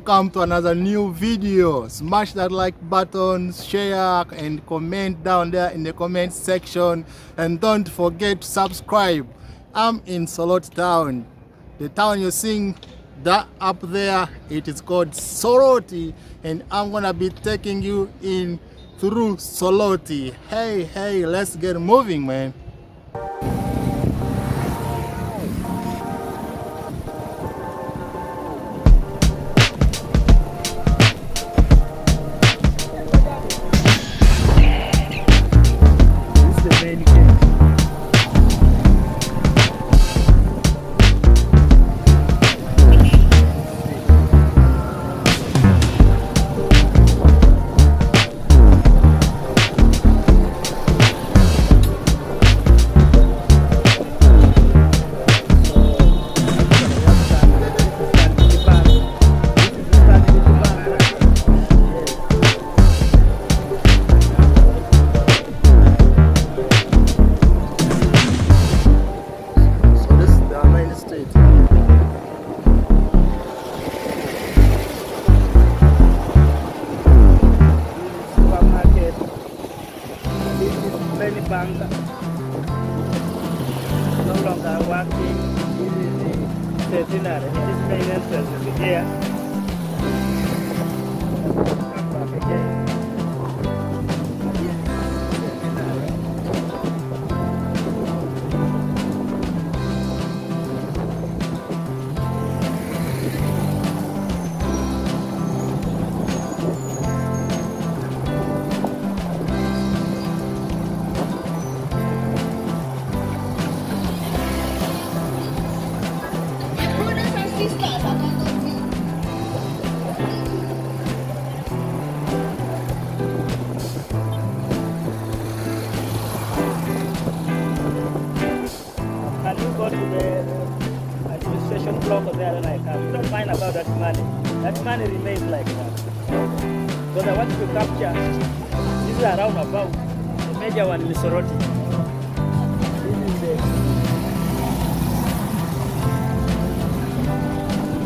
welcome to another new video. Smash that like button share and comment down there in the comment section. And don't forget to subscribe. I'm in solot town. The town you're seeing that up there it is called soroti. And i'm gonna be taking you in through Soroti. Hey hey let's get moving man many bank. No longer working. This is the centenary. It is main entrance is here.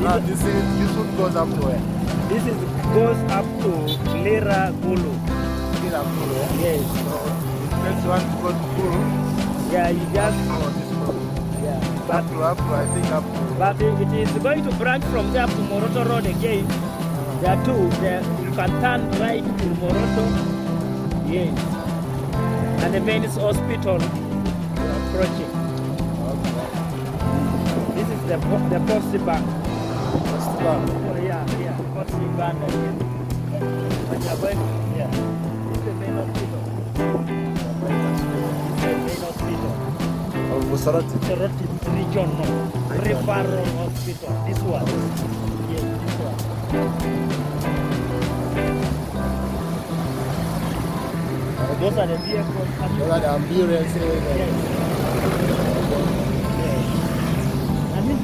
Now this is this road goes up to where this is, goes up to Lira Gulu. Still up to Yes. so next one to go to Kuru Yeah, you just, or this road yeah. up But, to up to I think up to but it is going to branch from there to Moroto Road again. There are two. There, you can turn right to Moroto. Yes. And the main is hospital approaching. This is the the post bank. Oh yeah. This is the main hospital. This is the main hospital. Hospital. This. Uh, those are the vehicles those are the ambulances. Yes.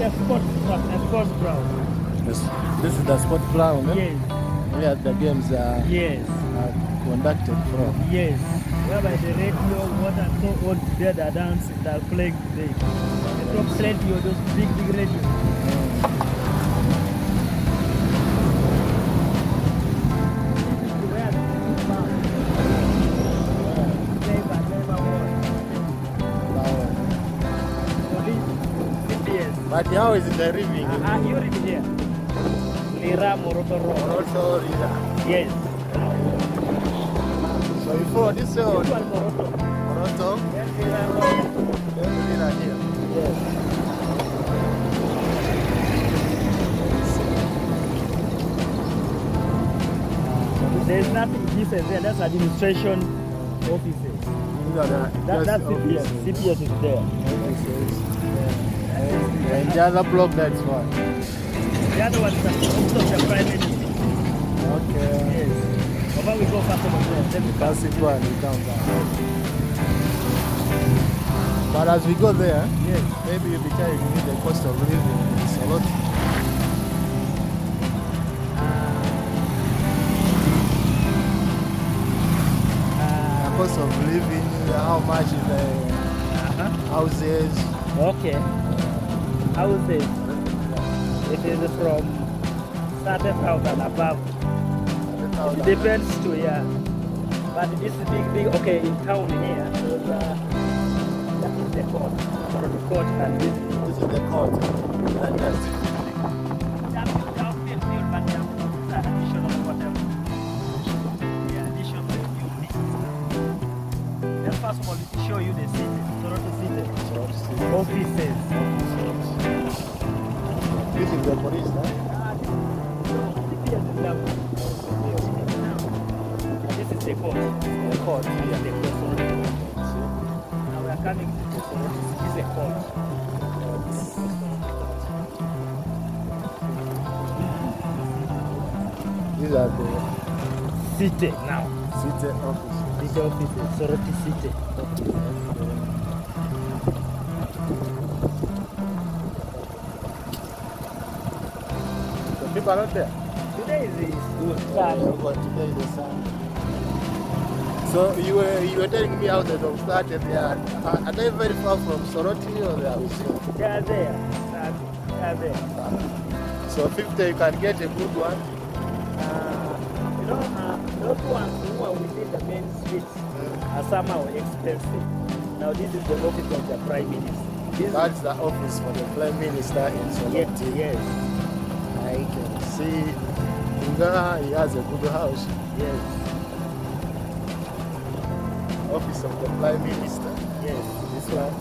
The sports, the sports ground. this, this is the sport ground eh? Yes, where the games are, yes, are conducted from yes. Whereby the radio, what and so on, there they are dancing, they are playing today. The top radio, those big, big radio. CPS. how is the living Ah, ah, you read here. Lira Moroto Road. also Rida. Yes. so follow this This road one Moroto. Toronto Yes, Lira then Rida here Yes. There's nothing decent there. That's administration offices. That, that's just CPS. CPS is there. Yeah. And the other block that's what The other one is the office of the prime minister. okay Yes. Over we go first over there. Then we come. That's it one, we come back. But as we go there, Yes. maybe you'll be telling me the cost of living is a lot. Uh, cost of living, how much is the uh-huh. houses? Okay. Houses. It is from 30,000 above. It depends to yeah. But this big, big. Okay, in town here, there's uh, that is the court, the court, and. This is the court. And that's These are the City now. city offices. City offices, Soroti City. The people are not there. Today is is good. But today is the Sunday. So you were you were telling me how the that and they are they very far from Soroti or they are? They are there. They are there. So 50 you can get a good one. Uh, you know, uh, those ones who are within the main streets are somehow expensive. Now this is the office of the Prime Minister. This That's the office for the Prime Minister in Soroti. yes, yes, I can see Nga, he has a good house. yes, Office of the Prime Minister. yes. This one.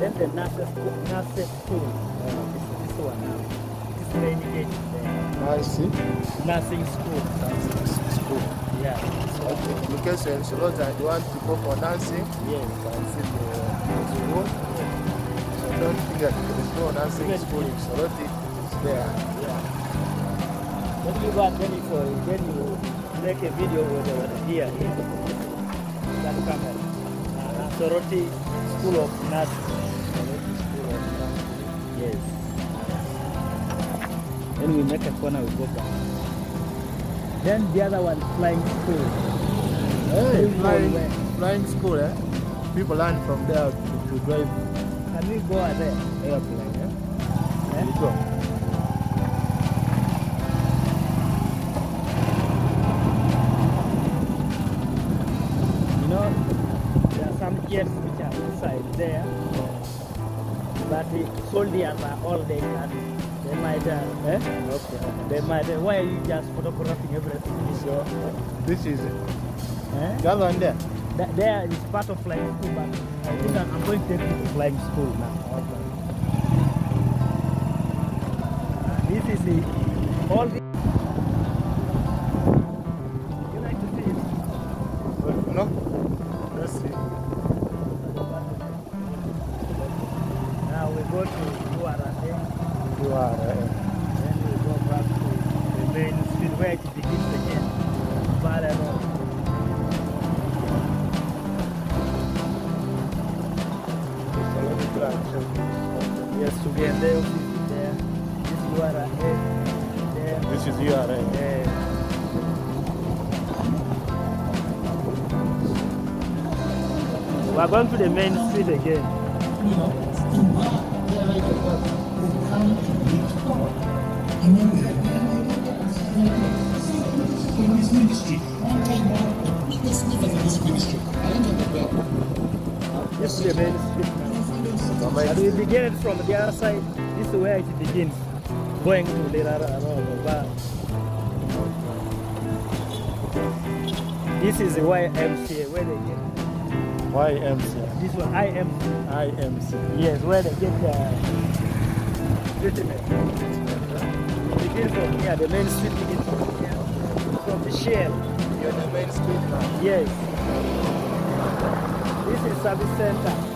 Then the nurses school, nurses school. Uh, this, this one now. This main gate there. I see. Nursing school. That's school. Yeah. So, Okay. You're in Soroti you want to go for dancing, yes. see the school. So don't forget, there is no dancing Yes. school in Soroti. It's there. Yeah. When you go you, for, then you make a video with the here, here. That camera. Uh, Soroti School of Nursing. Soroti School of Dancing. Yes. Then we make a corner, we go back. Then the other one, flying school. Hey, flying, flying school, eh? People learn from there to, to drive Can we go there? airplane, eh? Eh? You go. You know, there are some jets which are inside there, but the soldiers are all they can. They might, uh, eh? Okay. They might, uh, why are you just photographing everything? So this is Eh? the other one there. That there is part of flying school, but I think I'm I'm going to take you to flying school now. Okay. This is the all the. Yes, there, there. This is Uarade, there. this is you are. Yeah. We are going to the main street again. This is the main street now. But we begin it from the other side. This is where it begins. Going to Lerara Road. This is the YMCA where they get YMC. this one IMC. IMC. Yes, where they get uh, treatment. From here. The main street begins from here. From the shell. You're the main street now. Yes. This is service center.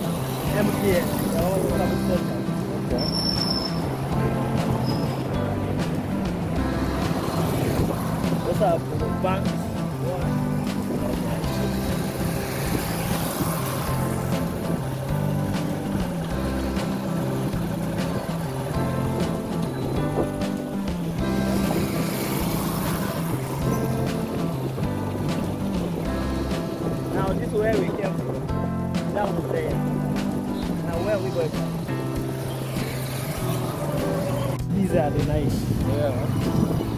Okay. Are for banks. The nice. Yeah,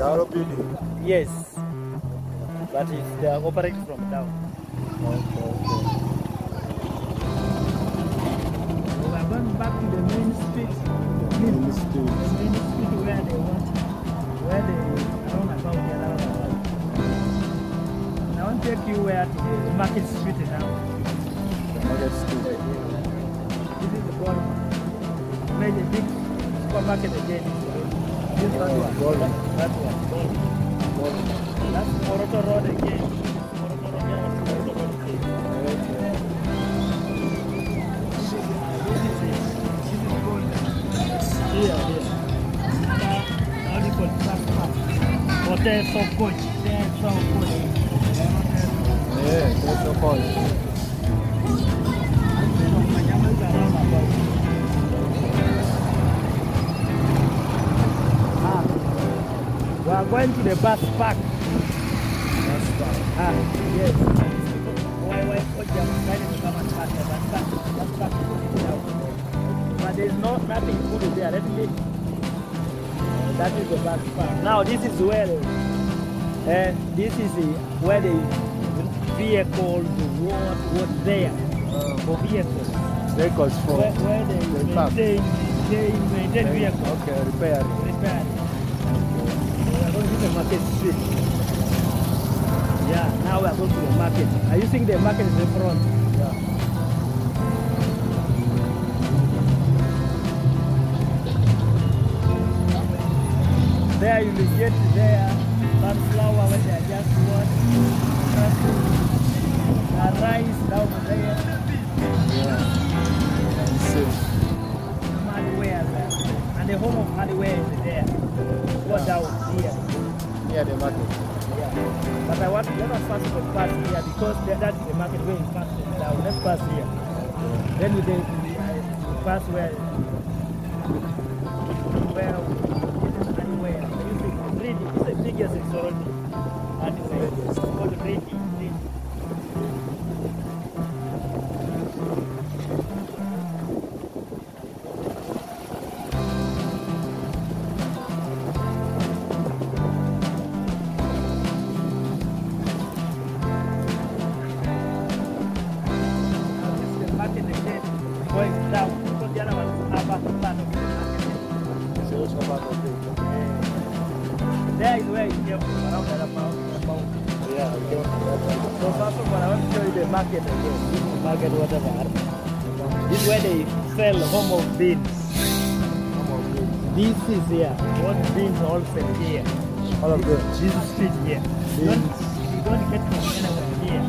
Mm. The building. Yes. But it's, they are operating from down. Okay, okay. We are going back to the main street. In the The street. main street where they want, where they round about the roundabout. I want to take you where the market street now. The market street. This is the bottom. Where the big supermarket again Oh, Road, yeah, that's Moroto Road again. Okay. This is, this is, this we are to the bus park. That's that. Ah, yes. Why, why, what you to come and park the bus park? Bus park is. But there's no nothing good there. Let me. That is the bus park. Now this is where, uh, this is the, where the vehicles, what, what there Uh, for vehicles. vehicles for Where, where they they maintain, they maintain vehicles. Okay, repair. Repair. Market street. Yeah, now we are going to the market. Are you seeing the market is in front? Yeah. There you will get there, pass where where anywhere. See, Reedy is the biggest Soroti. Anyway, it's called Reedy. Yeah. So first of all, I want to show you the market again. This is market whatever. This is where they sell home of beans. This is here. What beans all sell here. All of them. This street here. You don't, you don't get from anywhere here.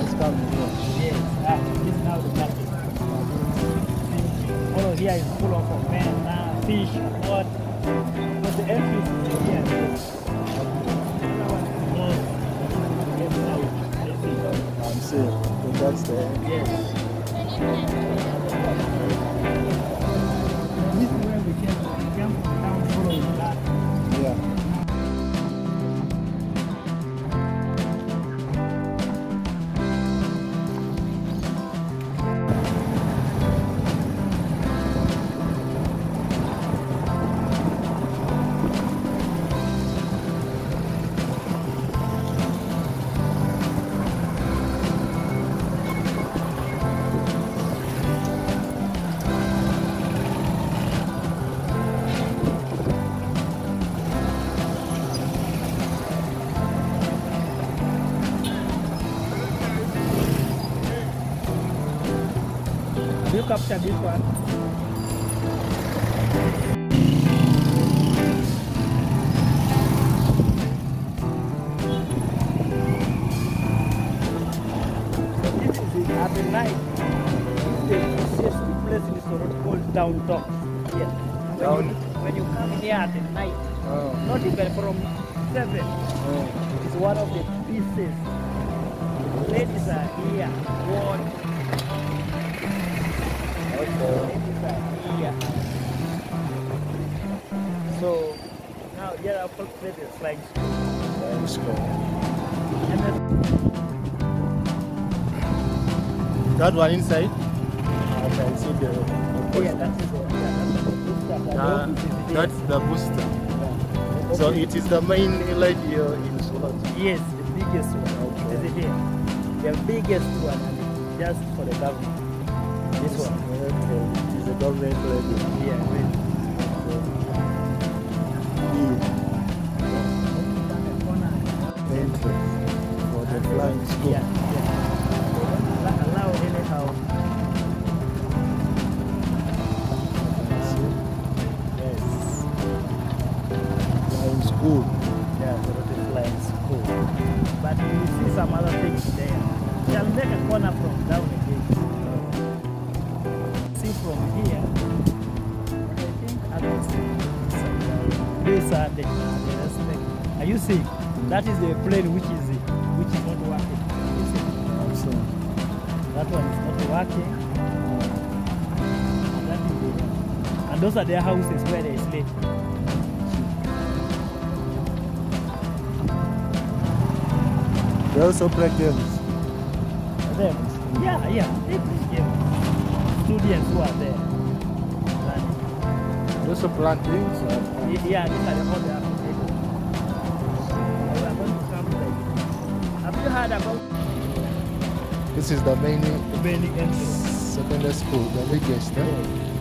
Let's come here. Yes. Ah, this is now the market. All of here is full of men, fish, what. But the entrance You this one? This is it at the night. The busiest place in the Sorot called downtown. Yes. When Down- you, when you come here at the night, Oh. not even from seven. Oh. It's one of the pieces. Ladies are here. One. Okay. Ladies are here. So now here I'll play the slide. Let's go. That one inside? I can see the. the yeah, that is the yeah, that's the booster. The office is here. that's the booster. So it is the main LED here in Solot. Yes, the biggest one. Okay. It is here. The biggest one just for the government. This one. A government LED. Yeah, really. Entrance for the flying school. Yeah, That is the plane which is which is not working. Also, That one is not working. And, that is the, and those are their houses where they sleep. they also play games. Them. Yeah, yeah, they play games. Students who are there. They also plant things. Yeah, these are the heard about This is the main the Benny entrance? secondary school, the biggest. Eh? Yeah.